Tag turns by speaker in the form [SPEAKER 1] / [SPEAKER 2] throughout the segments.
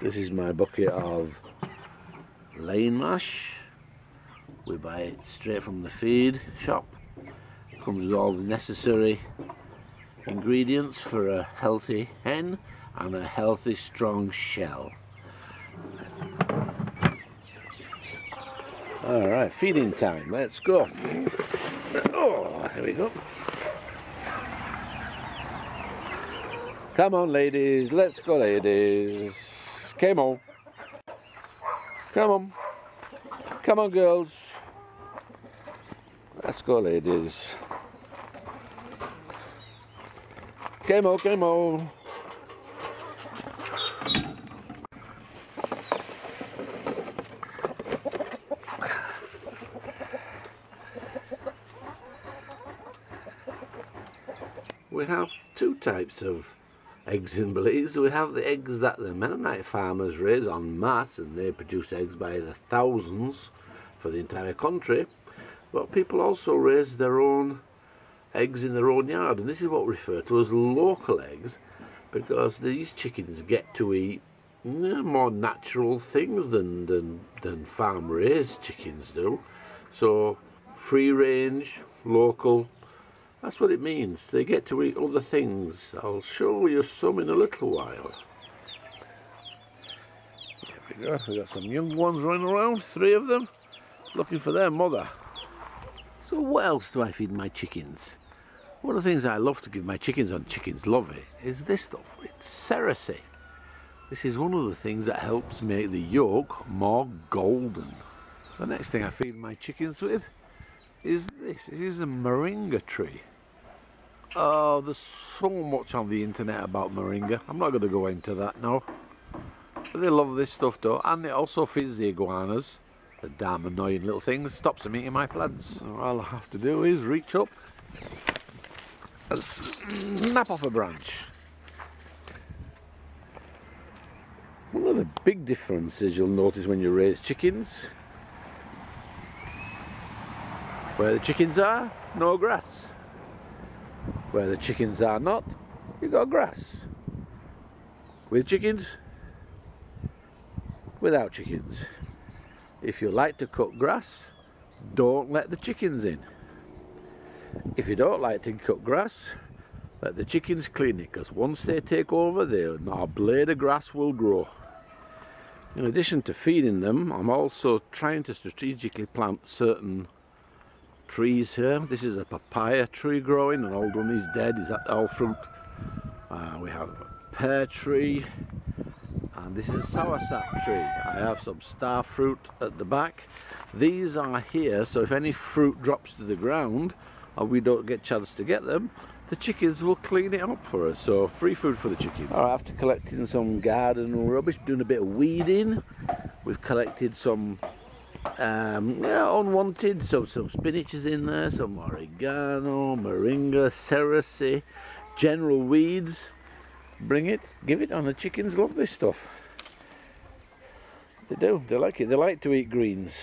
[SPEAKER 1] This is my bucket of laying mash. We buy it straight from the feed shop. Comes with all the necessary ingredients for a healthy hen and a healthy strong shell. Alright, feeding time, let's go. Oh, here we go. Come on ladies, let's go ladies. Come on. Come on. Come on, girls. Let's go, ladies. Come on, come on. We have two types of eggs in Belize. We have the eggs that the Mennonite farmers raise en masse and they produce eggs by the thousands for the entire country. But people also raise their own eggs in their own yard and this is what we refer to as local eggs because these chickens get to eat more natural things than, than, than farm raised chickens do. So free range, local, that's what it means. They get to eat other things. I'll show you some in a little while. There we go. We've got some young ones running around, three of them, looking for their mother. So what else do I feed my chickens? One of the things I love to give my chickens and chickens love it is this stuff. It's Cerasee. This is one of the things that helps make the yolk more golden. The next thing I feed my chickens with is this. This is a moringa tree. Oh, there's so much on the internet about moringa. I'm not going to go into that now. But they love this stuff though, and it also feeds the iguanas. The damn annoying little things. Stops them eating my plants. So all I have to do is reach up and snap off a branch. One of the big differences you'll notice when you raise chickens where the chickens are, no grass. Where the chickens are not, you've got grass. With chickens, without chickens. If you like to cut grass, don't let the chickens in. If you don't like to cut grass, let the chickens clean it because once they take over, they, not a blade of grass will grow. In addition to feeding them, I'm also trying to strategically plant certain trees here. This is a papaya tree growing, an old one is dead, is that all fruit. Uh, we have a pear tree, and this is a soursop tree. I have some star fruit at the back. These are here, so if any fruit drops to the ground, and we don't get a chance to get them, the chickens will clean it up for us. So free food for the chickens. Right, after collecting some garden rubbish, doing a bit of weeding, we've collected some um, yeah, unwanted, so some spinach is in there, some oregano, moringa, cerasee, general weeds. Bring it, give it, and the chickens love this stuff. They do, they like it, they like to eat greens.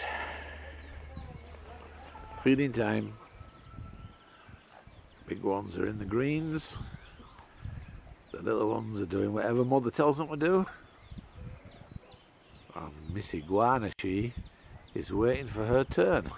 [SPEAKER 1] Feeding time. Big ones are in the greens. The little ones are doing whatever mother tells them to do. And Miss Iguana, she is waiting for her turn.